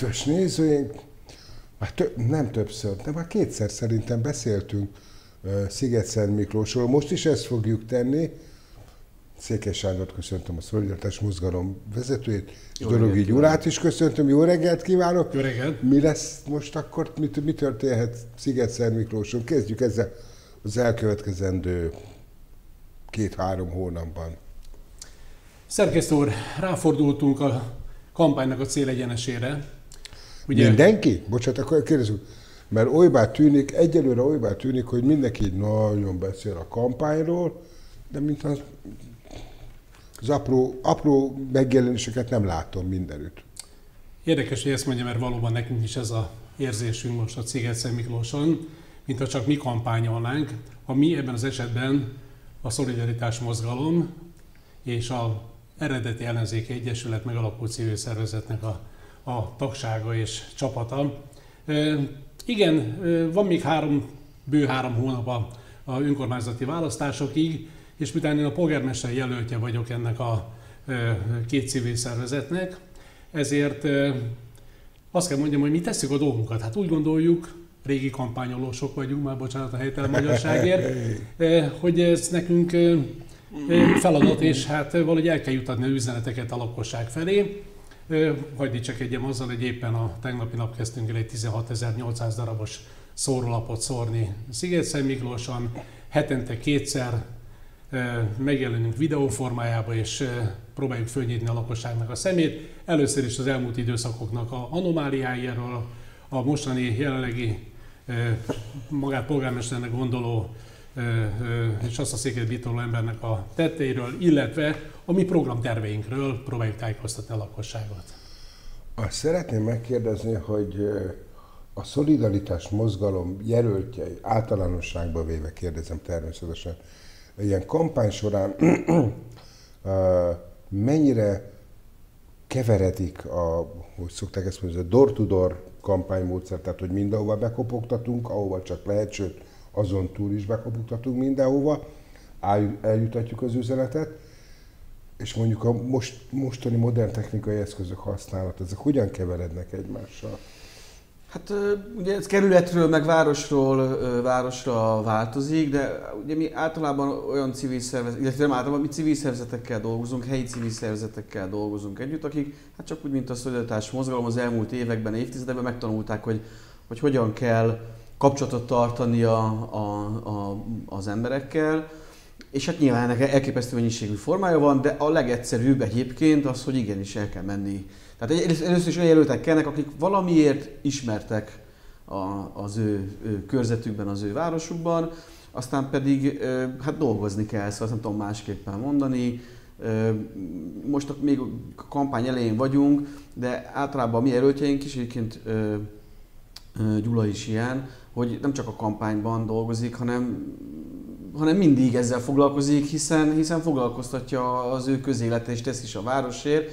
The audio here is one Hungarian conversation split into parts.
Kedves nézőink, már több, nem többször, de már kétszer szerintem beszéltünk Sziget Miklósról. Most is ezt fogjuk tenni. Székely Sándort köszöntöm, a Szolidaritás Mozgalom vezetőjét, és Dorogi Gyurát is köszöntöm. Jó reggelt kívánok! Jó reggelt! Mi lesz most akkor, mi, mi történhet Sziget Miklóson? Kezdjük ezzel az elkövetkezendő két-három hónapban. Szerkesztő úr, ráfordultunk a kampánynak a célegyenesére. Ugye... Mindenki? Bocsát, akkor kérdezzük. Mert olybá tűnik, egyelőre olybá tűnik, hogy mindenki nagyon beszél a kampányról, de mint az, az apró, apró megjelenéseket nem látom mindenütt. Érdekes, hogy ezt mondja, mert valóban nekünk is ez a érzésünk most a Sziget Miklóson, mintha csak mi kampányolnánk. A mi ebben az esetben a Szolidaritás Mozgalom és a eredeti ellenzéki egyesület megalakult civil szervezetnek a, a tagsága és csapata. Igen, van még három, bő három hónap a, a önkormányzati választásokig, és miután én a polgármester jelöltje vagyok ennek a két civil szervezetnek, ezért azt kell mondjam, hogy mi tesszük a dolgunkat. Hát úgy gondoljuk, régi kampányolósok vagyunk, már bocsánat a helytelen magyarságért, hogy ez nekünk feladat, és hát valahogy el kell jutatni a üzeneteket a lakosság felé. Hagyj csak egyem azzal, hogy éppen a tegnapi nap kezdtünk el egy 16.800 darabos szórólapot szórni Sziget Miklóson. Hetente kétszer megjelenünk videóformájába, és próbáljuk fölnyitni a lakosságnak a szemét. Először is az elmúlt időszakoknak a anomáliáiról, a mostani jelenlegi magát polgármesternek gondoló és azt a széket bítoló embernek a tetteiről, illetve a mi programterveinkről próbáljuk tájékoztatni a lakosságot. Azt szeretném megkérdezni, hogy a szolidaritás mozgalom jelöltjei, általánosságban véve kérdezem természetesen, ilyen kampány során mennyire keveredik a, hogy szokták ezt mondani, a door-to-door kampánymódszer, tehát hogy mindenhova bekopogtatunk, ahova csak lehet, sőt azon túl is bekopogtatunk mindenhova, eljutatjuk az üzenetet, és mondjuk a most, mostani modern technikai eszközök használat, ezek hogyan keverednek egymással? Hát ugye ez kerületről, meg városról városra változik, de ugye mi általában olyan civil szervezet, illetve nem általában mi civil szervezetekkel dolgozunk, helyi civil szervezetekkel dolgozunk együtt, akik hát csak úgy, mint a szolidaritás mozgalom az elmúlt években, évtizedekben megtanulták, hogy, hogy hogyan kell kapcsolatot tartani a, a, a, az emberekkel, és hát nyilván ennek elképesztő mennyiségű formája van, de a legegyszerűbb egyébként az, hogy igenis el kell menni. Tehát először is olyan jelöltek kellnek, akik valamiért ismertek a, az ő, ő körzetükben, az ő városukban, aztán pedig hát dolgozni kell, szóval nem tudom másképpen mondani. Most még a kampány elején vagyunk, de általában a mi jelöltjeink is egyébként Gyula is ilyen, hogy nem csak a kampányban dolgozik, hanem, hanem mindig ezzel foglalkozik, hiszen, hiszen foglalkoztatja az ő közélete és tesz is a városért,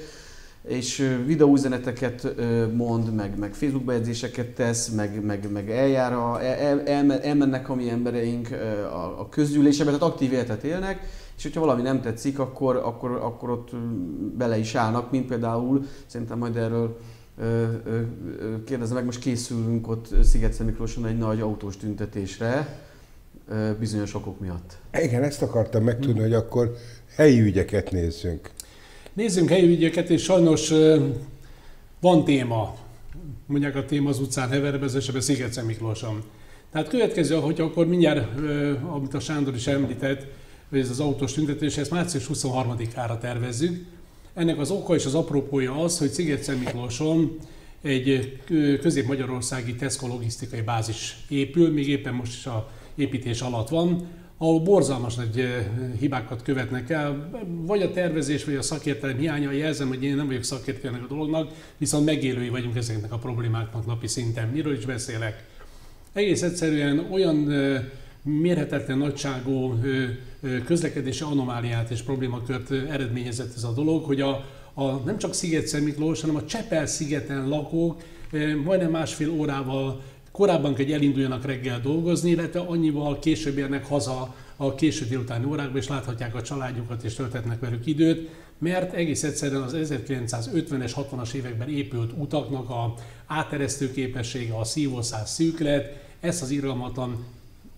és videóüzeneteket mond, meg, meg Facebook bejegyzéseket tesz, meg, meg, meg eljár, a, el, el, elmennek a mi embereink a, a közgyűlésekbe, tehát aktív életet élnek, és hogyha valami nem tetszik, akkor, akkor, akkor ott bele is állnak, mint például, szerintem majd erről kérdezem meg, most készülünk ott sziget Miklóson egy nagy autós tüntetésre, bizonyos okok miatt. Igen, ezt akartam megtudni, hogy akkor helyi ügyeket nézzünk. Nézzünk helyi ügyeket, és sajnos van téma. Mondják a téma az utcán heverebezésebe sziget Miklóson. Tehát következő, hogy akkor mindjárt, amit a Sándor is említett, hogy ez az autós tüntetés, ezt március 23-ára tervezzük, ennek az oka és az apropója az, hogy sziget Miklóson egy közép-magyarországi Tesco logisztikai bázis épül, még éppen most is a építés alatt van, ahol borzalmas nagy hibákat követnek el, vagy a tervezés, vagy a szakértelem hiánya, jelzem, hogy én nem vagyok szakértő ennek a dolognak, viszont megélői vagyunk ezeknek a problémáknak napi szinten. Miről is beszélek? Egész egyszerűen olyan mérhetetlen nagyságú közlekedési anomáliát és problémakört eredményezett ez a dolog, hogy a, a, nem csak Sziget Miklós, hanem a Csepel szigeten lakók majdnem másfél órával korábban kell, elinduljanak reggel dolgozni, illetve annyival később érnek haza a késő délutáni órákban, és láthatják a családjukat, és töltetnek velük időt, mert egész egyszerűen az 1950-es, 60-as években épült utaknak a áteresztő képessége, a szívószáz szűklet, ezt az irgalmatlan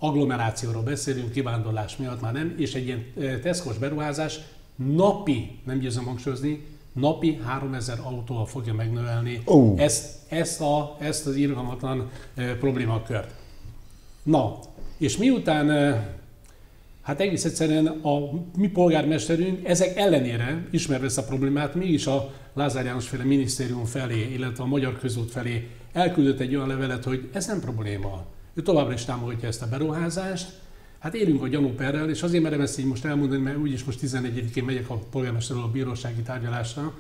agglomerációról beszélünk, kivándorlás miatt már nem, és egy ilyen teszkos beruházás napi, nem győzöm hangsúlyozni, napi 3000 autóval fogja megnövelni oh. ezt, ezt, a, ezt az irgalmatlan e, problémakört. Na, és miután e, Hát egész egyszerűen a mi polgármesterünk ezek ellenére, ismerve ezt a problémát, mégis a Lázár János féle minisztérium felé, illetve a Magyar Közút felé elküldött egy olyan levelet, hogy ez nem probléma. Ő továbbra is támogatja ezt a beruházást. Hát élünk a gyanúperrel, és azért merem ezt így most elmondani, mert úgyis most 11-én megyek a polgármesterről a bírósági tárgyalásra,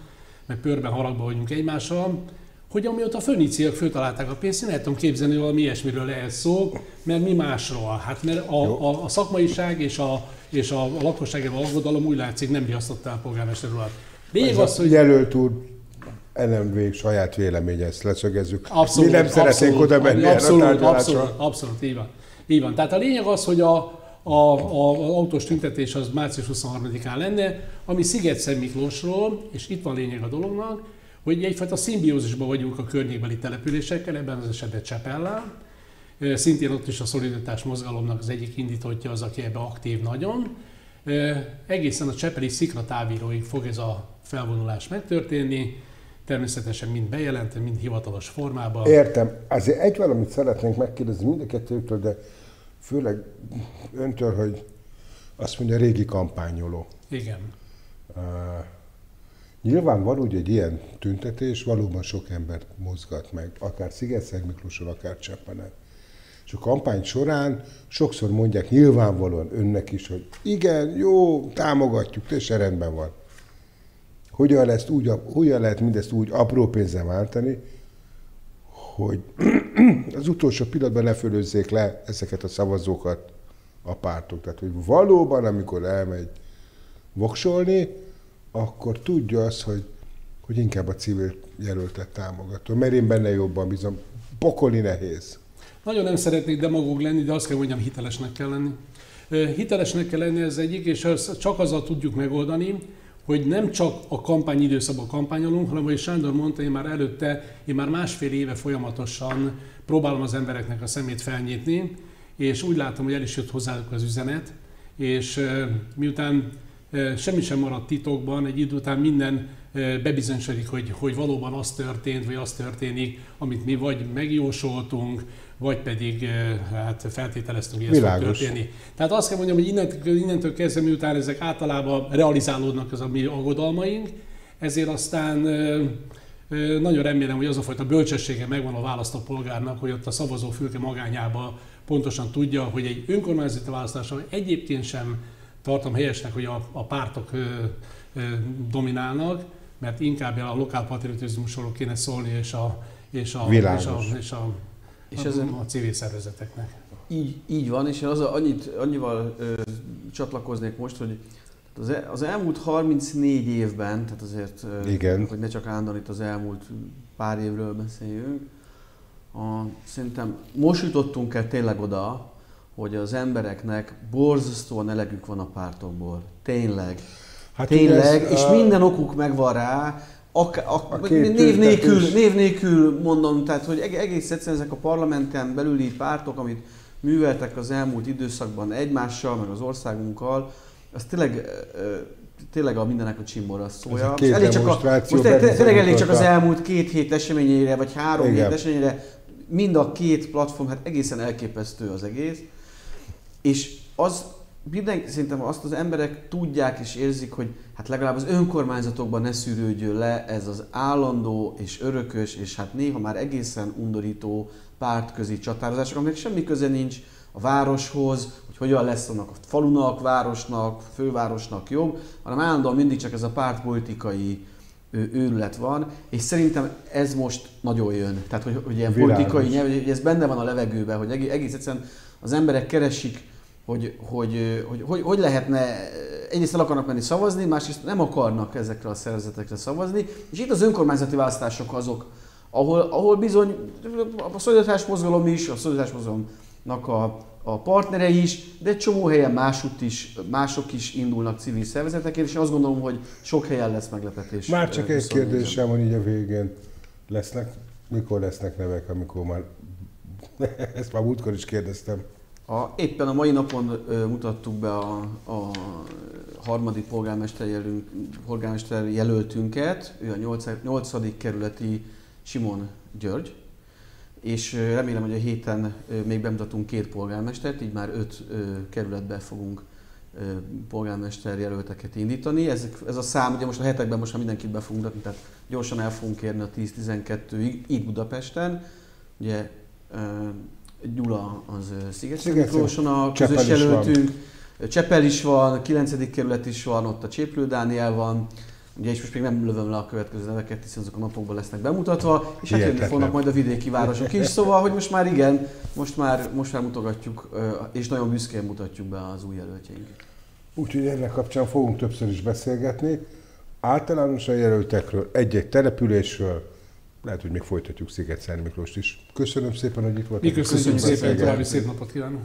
mert pörben haragba vagyunk egymással hogy amióta a föníciák föltalálták a pénzt, én el tudom képzelni, hogy valami ilyesmiről lehet szó, mert mi másról? Hát mert a, a, a szakmaiság és a, és a, a lakosság aggodalom úgy látszik nem riasztotta a polgármester urat. Lényeg az, hogy... Jelölt úr ellenvég saját vélemény, ezt leszögezzük. Abszolút, Mi nem abszolút, szeretnénk oda menni abszolút, erre a abszolút, abszolút, így van. így van. Tehát a lényeg az, hogy a, a, a, az autós tüntetés az március 23-án lenne, ami Sziget Miklósról, és itt van lényeg a dolognak, hogy egyfajta szimbiózisban vagyunk a környékbeli településekkel, ebben az esetben Csepellel. Szintén ott is a szolidaritás mozgalomnak az egyik indítottja az, aki ebben aktív nagyon. Egészen a Csepeli szikra távíróig fog ez a felvonulás megtörténni, természetesen mind bejelentve, mind hivatalos formában. Értem. Azért egy valamit szeretnénk megkérdezni mind a kettőtől, de főleg öntől, hogy azt mondja, régi kampányoló. Igen. Uh, Nyilván van úgy egy ilyen tüntetés, valóban sok embert mozgat meg, akár sziget Miklóson, akár Csepenen. És a kampány során sokszor mondják nyilvánvalóan önnek is, hogy igen, jó, támogatjuk, és rendben van. Hogyan, lesz úgy, hogyan lehet mindezt úgy apró pénzzel váltani, hogy az utolsó pillanatban ne fölözzék le ezeket a szavazókat a pártok. Tehát, hogy valóban, amikor elmegy voksolni, akkor tudja azt, hogy, hogy inkább a civil jelöltet támogatom, mert én benne jobban bizony. Pokoli nehéz. Nagyon nem szeretnék demagóg lenni, de azt kell mondjam, hitelesnek kell lenni. Hitelesnek kell lenni ez egyik, és azt csak azzal tudjuk megoldani, hogy nem csak a kampány időszakban kampányolunk, hanem ahogy Sándor mondta, én már előtte, én már másfél éve folyamatosan próbálom az embereknek a szemét felnyitni, és úgy látom, hogy el is jött hozzájuk az üzenet, és miután semmi sem maradt titokban, egy idő után minden bebizonyosodik, hogy, hogy valóban az történt, vagy az történik, amit mi vagy megjósoltunk, vagy pedig hát feltételeztünk, hogy ez fog történni. Tehát azt kell mondjam, hogy innentől, innentől kezdve, miután ezek általában realizálódnak az a mi aggodalmaink, ezért aztán nagyon remélem, hogy az a fajta bölcsessége megvan a választópolgárnak, hogy ott a szavazófülke magányába pontosan tudja, hogy egy önkormányzati választáson egyébként sem tartom helyesnek, hogy a, a pártok ö, ö, dominálnak, mert inkább a lokál patriotizmusról kéne szólni, és a, és a, és a, és a, és a, a, civil szervezeteknek. Így, így van, és én az, annyit, annyival ö, csatlakoznék most, hogy az, el, az elmúlt 34 évben, tehát azért, Igen. hogy ne csak állandóan itt az elmúlt pár évről beszéljünk, a, szerintem most jutottunk el tényleg oda, hogy az embereknek borzasztóan elegük van a pártokból. Tényleg. Hát Tényleg, ez, és a... minden okuk megvan rá, ak- ak- a név, nélkül, név nélkül mondom, tehát hogy egész egyszerűen ezek a parlamenten belüli pártok, amit műveltek az elmúlt időszakban egymással, meg az országunkkal, az tényleg tényleg a mindenek a csimbora szója. elég csak a, most tényleg elég csak az elmúlt két hét eseményére, vagy három Igen. hét eseményére, mind a két platform, hát egészen elképesztő az egész. És az mindenki, szerintem azt az emberek tudják és érzik, hogy hát legalább az önkormányzatokban ne szűrődjön le ez az állandó és örökös, és hát néha már egészen undorító pártközi csatározások, aminek semmi köze nincs a városhoz, hogy hogyan lesz annak a falunak, városnak, fővárosnak jobb, hanem állandóan mindig csak ez a pártpolitikai őrület van, és szerintem ez most nagyon jön. Tehát, hogy, hogy ilyen Világos. politikai nyelv, hogy ez benne van a levegőben, hogy egész egyszerűen az emberek keresik hogy hogy, hogy, hogy, hogy lehetne, egyrészt el akarnak menni szavazni, másrészt nem akarnak ezekre a szervezetekre szavazni, és itt az önkormányzati választások azok, ahol, ahol bizony a szolidaritás mozgalom is, a szolidaritás mozgalomnak a, a partnerei is, de egy csomó helyen másutt is, mások is indulnak civil szervezetekért, és azt gondolom, hogy sok helyen lesz meglepetés. Már csak egy kérdésem van így a végén. Lesznek, mikor lesznek nevek, amikor már, ezt már múltkor is kérdeztem. A, éppen a mai napon ö, mutattuk be a, a harmadik polgármester, jelünk, polgármester jelöltünket, ő a 8. 8. kerületi Simon György, és remélem, hogy a héten még bemutatunk két polgármestert, így már öt kerületbe fogunk polgármester jelölteket indítani. Ez, ez a szám, ugye most a hetekben most már mindenkit be fogunk mutatni, tehát gyorsan el fogunk érni a 10-12-ig, itt Budapesten. Ugye Gyula az Sziget Miklóson a közös jelöltünk. Csepel is van, 9. kerület is van, ott a Cséplő Dániel van, Ugye és most még nem lövöm le a következő neveket, hiszen azok a napokban lesznek bemutatva, és hát jönni fognak majd a vidéki városok is, szóval, hogy most már igen, most már, most már mutogatjuk, és nagyon büszkén mutatjuk be az új jelöltjeinket. Úgyhogy ennek kapcsán fogunk többször is beszélgetni. Általánosan jelöltekről, egy-egy településről, lehet, hogy még folytatjuk Sziget Miklóst is. Köszönöm szépen, hogy itt voltatok. Mi köszönjük szépen, további szép napot kívánok!